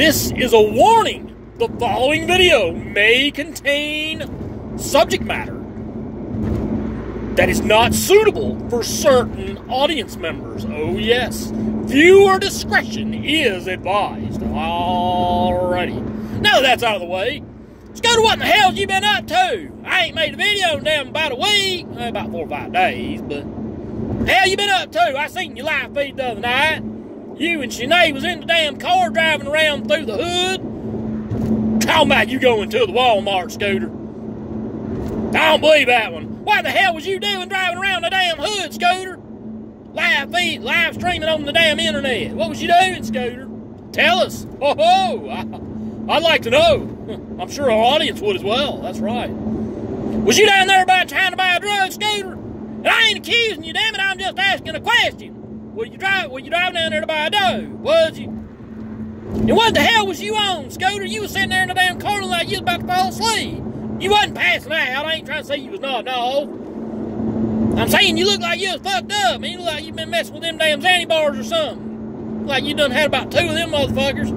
This is a warning. The following video may contain subject matter that is not suitable for certain audience members. Oh, yes. Viewer discretion is advised. Alrighty. Now that that's out of the way, let's go to what in the hell you been up to. I ain't made a video in damn about a week, about four or five days, but hell you been up to? I seen your live feed the other night. You and Sinead was in the damn car driving around through the hood. Talking about you going to the Walmart scooter. I don't believe that one. What the hell was you doing driving around the damn hood, Scooter? Live feed, live streaming on the damn internet. What was you doing, Scooter? Tell us. Oh, ho! I, I'd like to know. I'm sure our audience would as well. That's right. Was you down there about trying to buy a drug, Scooter? And I ain't accusing you, damn it. I'm just asking a question. Were you drive? Were you driving down there to buy a dough? Was you? And what the hell was you on, Scooter? You was sitting there in the damn car like you was about to fall asleep. You wasn't passing out. I ain't trying to say you was not. No. I'm saying you look like you was fucked up. You look like you been messing with them damn Zanny bars or something. Like you done had about two of them motherfuckers.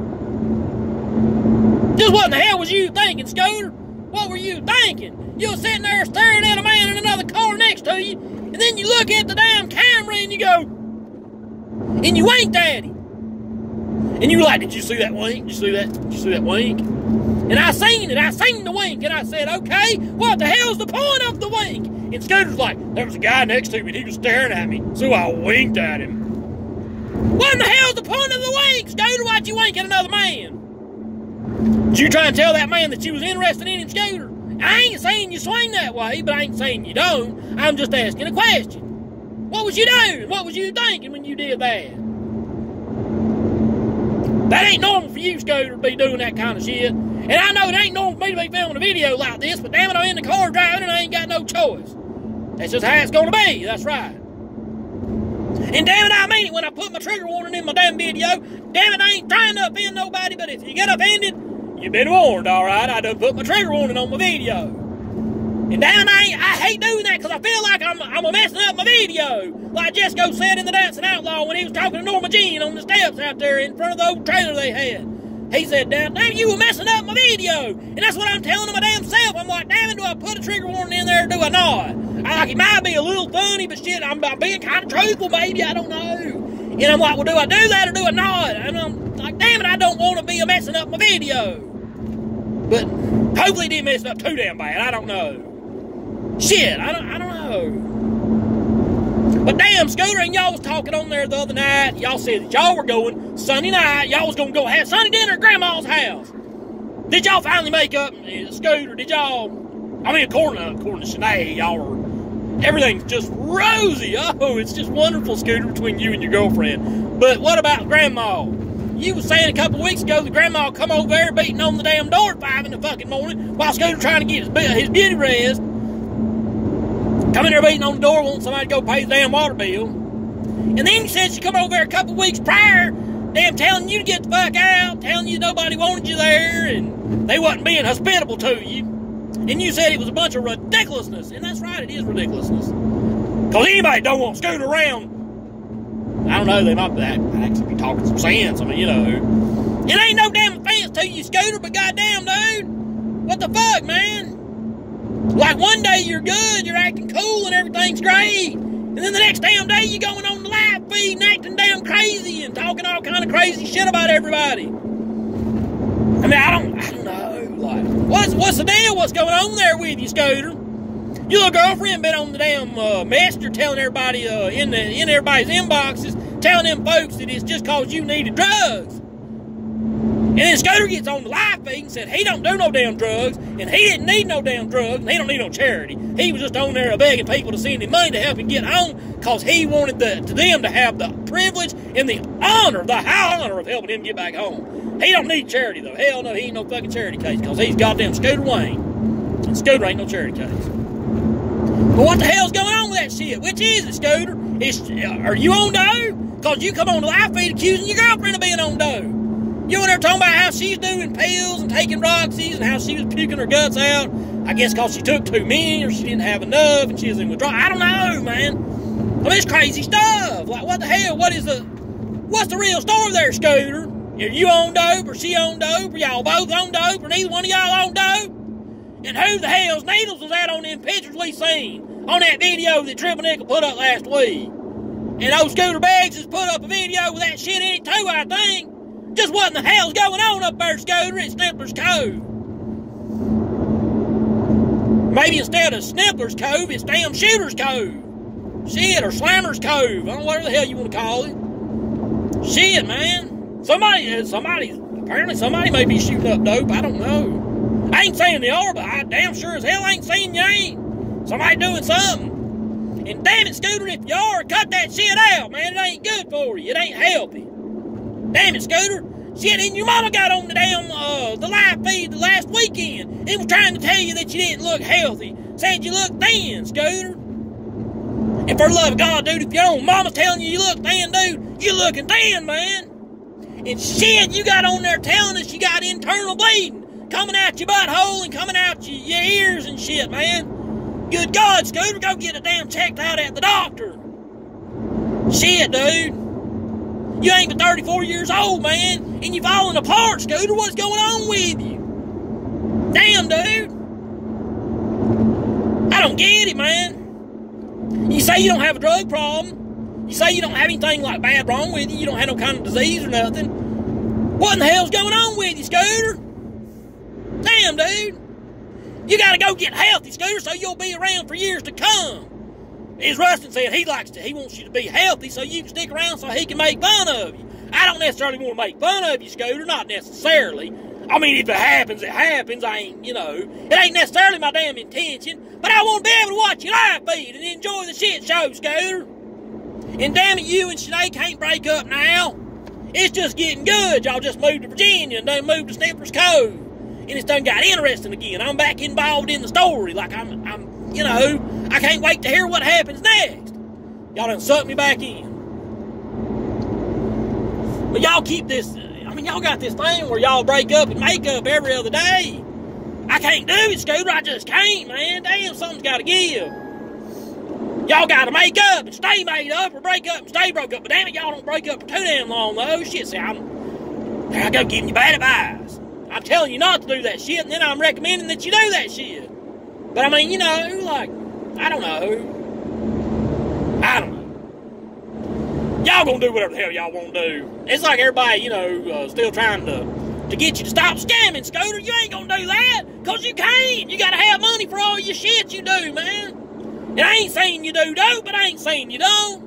Just what in the hell was you thinking, Scooter? What were you thinking? You was sitting there staring at a man in another car next to you, and then you look at the damn camera and you go, and you ain't daddy. And you like, Did you see that wink? Did you see that? Did you see that wink? And I seen it. I seen the wink. And I said, Okay, what the hell's the point of the wink? And Scooter's like, There was a guy next to me and he was staring at me. So I winked at him. What in the hell's the point of the wink, Scooter? Why'd you wink at another man? Did you try and tell that man that you was interested in him, Scooter? I ain't saying you swing that way, but I ain't saying you don't. I'm just asking a question. What was you doing? What was you thinking when you did that? That ain't normal for you, Scooter, to be doing that kind of shit. And I know it ain't normal for me to be filming a video like this, but damn it, I'm in the car driving and I ain't got no choice. That's just how it's gonna be, that's right. And damn it, I mean it when I put my trigger warning in my damn video. Damn it, I ain't trying to offend nobody, but if you get offended, you've been warned, alright? I done put my trigger warning on my video. And damn, I, I hate doing that because I feel like I'm, I'm messing up my video. Like Jesco said in The Dancing Outlaw when he was talking to Norma Jean on the steps out there in front of the old trailer they had. He said, damn, damn, you were messing up my video. And that's what I'm telling my damn self. I'm like, damn it, do I put a trigger warning in there or do I not? I like, it might be a little funny, but shit, I'm, I'm being kind of truthful, maybe. I don't know. And I'm like, well, do I do that or do I not? And I'm like, damn it, I don't want to be messing up my video. But hopefully it didn't mess up too damn bad. I don't know. Shit, I don't, I don't know. But damn, Scooter and y'all was talking on there the other night. Y'all said y'all were going Sunday night. Y'all was gonna go have Sunday dinner at Grandma's house. Did y'all finally make up, Scooter? Did y'all? I mean, according to, according to Sinead, y'all are. Everything's just rosy. Oh, it's just wonderful, Scooter, between you and your girlfriend. But what about Grandma? You was saying a couple weeks ago that Grandma come over there beating on the damn door at five in the fucking morning while Scooter trying to get his, his beauty rest. Coming there beating on the door, wanting somebody to go pay the damn water bill. And then you said she come over there a couple weeks prior, damn telling you to get the fuck out, telling you nobody wanted you there, and they wasn't being hospitable to you. And you said it was a bunch of ridiculousness. And that's right, it is ridiculousness. Because anybody don't want Scooter around. I don't know, they might actually be talking some sense. I mean, you know. It ain't no damn offense to you, Scooter, but goddamn, dude. What the fuck, man? Like one day you're good, you're acting cool and everything's great. And then the next damn day you're going on the live feed and acting damn crazy and talking all kind of crazy shit about everybody. I mean, I don't, I don't know. Like, what's what's the deal? What's going on there with you, Scooter? Your little girlfriend been on the damn uh, messenger telling everybody uh, in the in everybody's inboxes, telling them folks that it's just cause you needed drugs. And then Scooter gets on the live feed and said he don't do no damn drugs, and he didn't need no damn drugs, and he don't need no charity. He was just on there begging people to send him money to help him get home, cause he wanted the, to them to have the privilege and the honor, the high honor of helping him get back home. He don't need charity though. Hell no, he ain't no fucking charity case, cause he's goddamn Scooter Wayne, and Scooter ain't no charity case. But what the hell's going on with that shit? Which is it, Scooter? Is, uh, are you on dough? Cause you come on the live feed accusing your girlfriend of being on dough. You and her talking about how she's doing pills and taking Roxy's and how she was puking her guts out. I guess because she took too many or she didn't have enough and she was in withdrawal. I don't know, man. I mean, it's crazy stuff. Like, what the hell? What is the, what's the real story there, Scooter? Are you on dope or she on dope or y'all both on dope or neither one of y'all on dope? And who the hell's needles was that on them pictures we seen on that video that Triple Nickel put up last week? And those Scooter Bags has put up a video with that shit in it too, I think. Just what in the hell's going on up there, Scooter, at Snippler's Cove? Maybe instead of Snippler's Cove, it's damn Shooter's Cove. Shit, or Slammer's Cove. I don't know whatever the hell you want to call it. Shit, man. Somebody, uh, somebody, apparently somebody may be shooting up dope. I don't know. I ain't saying they are, but I damn sure as hell ain't saying you ain't. Somebody doing something. And damn it, Scooter, if you are, cut that shit out, man. It ain't good for you. It ain't healthy. Damn it, Scooter. Shit, and your mama got on the damn uh, the live feed the last weekend and was trying to tell you that you didn't look healthy. Said you look thin, Scooter. And for love of God, dude, if your own mama's telling you you look thin, dude, you looking thin, man. And shit, you got on there telling us you got internal bleeding coming out your butthole and coming out your, your ears and shit, man. Good God, Scooter, go get a damn checked out at the doctor. Shit, dude. You ain't but 34 years old, man, and you're falling apart, Scooter. What's going on with you? Damn, dude. I don't get it, man. You say you don't have a drug problem. You say you don't have anything like bad wrong with you. You don't have no kind of disease or nothing. What in the hell's going on with you, Scooter? Damn, dude. You gotta go get healthy, Scooter, so you'll be around for years to come. As Rustin said, he likes to, he wants you to be healthy so you can stick around so he can make fun of you. I don't necessarily want to make fun of you, Scooter, not necessarily. I mean, if it happens, it happens. I ain't, you know, it ain't necessarily my damn intention, but I want to be able to watch your live feed and enjoy the shit show, Scooter. And damn it, you and Sinead can't break up now. It's just getting good. Y'all just moved to Virginia and then moved to Snippers Cove. And it's done got interesting again. I'm back involved in the story. Like I'm, you know, I can't wait to hear what happens next. Y'all done sucked me back in. But y'all keep this I mean, y'all got this thing where y'all break up and make up every other day. I can't do it, Scooter. I just can't, man. Damn, something's got to give. Y'all got to make up and stay made up or break up and stay broke up. But damn it, y'all don't break up for too damn long, though. Shit, see, I'm, I go giving you bad advice. I'm telling you not to do that shit, and then I'm recommending that you do that shit. But I mean, you know, like, I don't know. I don't know y'all gonna do whatever the hell y'all want to do. It's like everybody, you know, uh, still trying to to get you to stop scamming, Scooter. You ain't gonna do that, cause you can't. You gotta have money for all your shit you do, man. And I ain't saying you do dope, but I ain't saying you don't.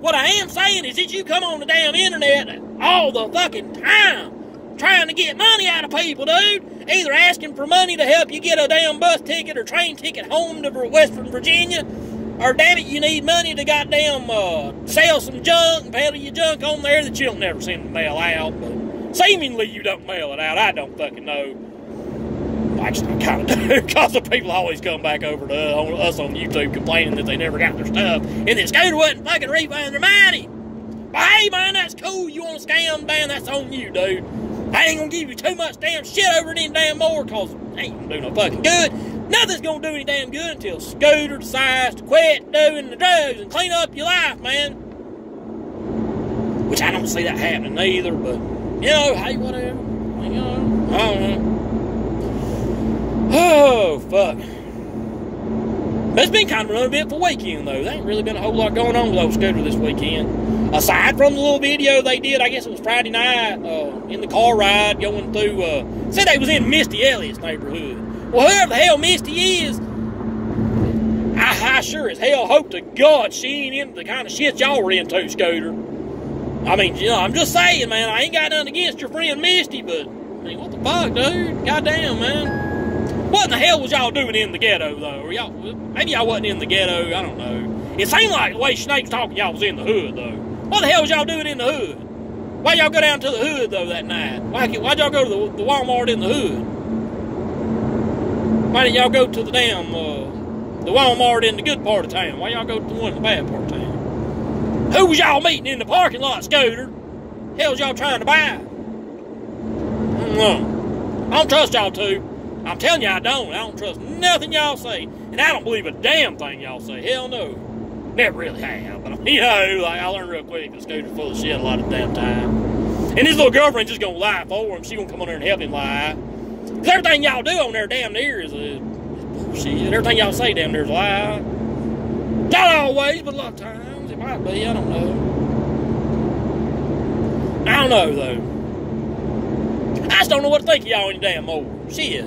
What I am saying is that you come on the damn internet all the fucking time trying to get money out of people, dude. Either asking for money to help you get a damn bus ticket or train ticket home to Western Virginia or damn it, you need money to goddamn uh, sell some junk, and peddle your junk on there that you don't never send the mail out. But seemingly you don't mail it out. I don't fucking know. Actually, kind of do because the people always come back over to us on YouTube complaining that they never got their stuff and that Scooter wasn't fucking refunding their money. But hey, man, that's cool. You want to scam, man, that's on you, dude. I ain't gonna give you too much damn shit over any damn more because ain't gonna do no fucking good. Nothing's gonna do any damn good until Scooter decides to quit doing the drugs and clean up your life, man. Which I don't see that happening either, but you know, hey, whatever. You know, I don't know. Oh, fuck. It's been kind of an uneventful weekend, though. There ain't really been a whole lot going on with old Scooter this weekend. Aside from the little video they did, I guess it was Friday night, uh, in the car ride going through, uh, said they was in Misty Elliott's neighborhood. Well, whoever the hell Misty is, I, I sure as hell hope to God she ain't into the kind of shit y'all were into, Scooter. I mean, you know, I'm just saying, man, I ain't got nothing against your friend Misty, but, I mean, what the fuck, dude? Goddamn, man. What in the hell was y'all doing in the ghetto, though? Or y'all, maybe y'all wasn't in the ghetto, I don't know. It seemed like the way Snake's talking, y'all was in the hood, though. What the hell was y'all doing in the hood? Why y'all go down to the hood, though, that night? Why, why'd y'all go to the, the Walmart in the hood? Why didn't y'all go to the damn, uh, the Walmart in the good part of town? Why y'all go to the one in the bad part of town? Who was y'all meeting in the parking lot, Scooter? Hell's y'all trying to buy? No. I don't trust y'all two. I'm telling you, I don't. I don't trust nothing y'all say. And I don't believe a damn thing y'all say. Hell no. Never really have. But, you know, like, I learned real quick that Scooter's full of shit a lot of damn time. And his little girlfriend just gonna lie for him. She gonna come on there and help him lie. Cause everything y'all do on there damn near is uh, a bullshit. Everything y'all say damn near is a lie. Not always, but a lot of times it might be. I don't know. I don't know though. I just don't know what to think of y'all any damn more. Shit.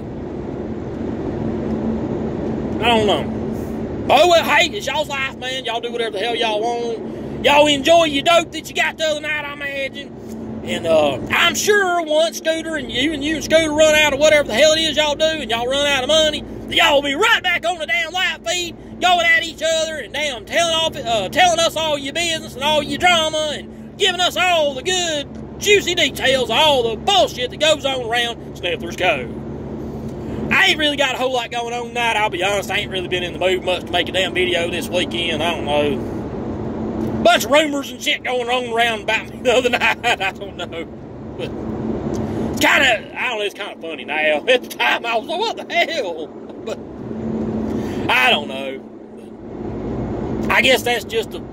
I don't know. Oh well, hey, it's y'all's life, man. Y'all do whatever the hell y'all want. Y'all enjoy your dope that you got the other night, I imagine. And uh, I'm sure once Scooter and you and you and Scooter run out of whatever the hell it is y'all do, and y'all run out of money, y'all will be right back on the damn live feed, going at each other and damn telling off, uh, telling us all your business and all your drama and giving us all the good juicy details all the bullshit that goes on around Sniffler's Cove. I ain't really got a whole lot going on tonight. I'll be honest, I ain't really been in the mood much to make a damn video this weekend. I don't know. Bunch of rumors and shit going on around about me the other night. I don't know. But it's kind of, I don't know, it's kind of funny now. At the time, I was like, what the hell? But I don't know. I guess that's just a,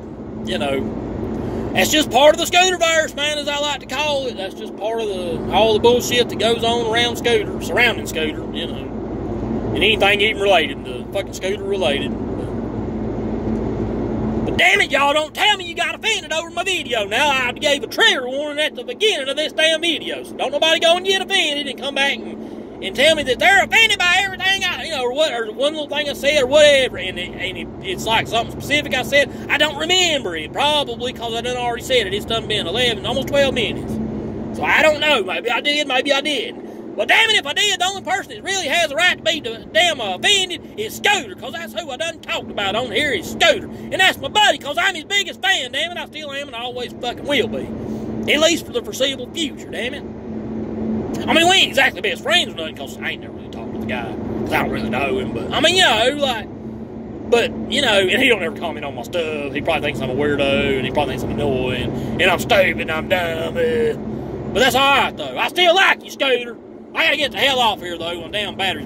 you know, that's just part of the scooter verse, man, as I like to call it. That's just part of the all the bullshit that goes on around scooter, surrounding scooter, you know. And anything even related to fucking scooter related. But damn it, y'all don't tell me you got offended over my video. Now I gave a trigger warning at the beginning of this damn video. So don't nobody go and get offended and come back and and tell me that they're offended by everything I, you know, or what, or one little thing I said, or whatever, and, it, and it, it's like something specific I said, I don't remember it, probably because I done already said it. It's done been 11, almost 12 minutes. So I don't know. Maybe I did, maybe I did. Well, damn it, if I did, the only person that really has a right to be damn offended is Scooter, because that's who I done talked about on here is Scooter. And that's my buddy, because I'm his biggest fan, damn it. I still am, and I always fucking will be. At least for the foreseeable future, damn it. I mean, we ain't exactly best friends or nothing because I ain't never really talked to the guy because I don't really know him. But I mean, you know, like, but you know, and he don't ever comment on my stuff. He probably thinks I'm a weirdo and he probably thinks I'm annoying and I'm stupid and I'm dumb. Uh, but that's all right though. I still like you, Scooter. I gotta get the hell off here though. I'm damn batteries.